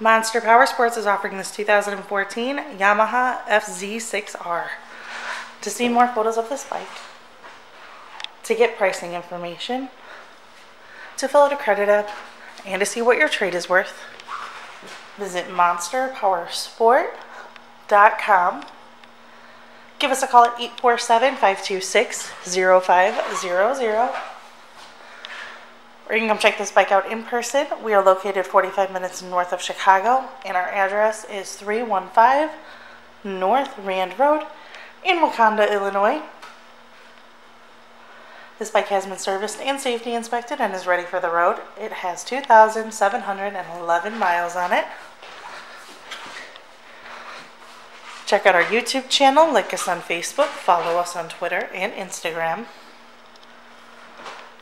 Monster Power Sports is offering this 2014 Yamaha FZ6R. To see more photos of this bike, to get pricing information, to fill out a credit app, and to see what your trade is worth, visit monsterpowersport.com. Give us a call at 847 526 0500 or you can come check this bike out in person. We are located 45 minutes north of Chicago, and our address is 315 North Rand Road in Wauconda, Illinois. This bike has been serviced and safety inspected and is ready for the road. It has 2,711 miles on it. Check out our YouTube channel, like us on Facebook, follow us on Twitter and Instagram.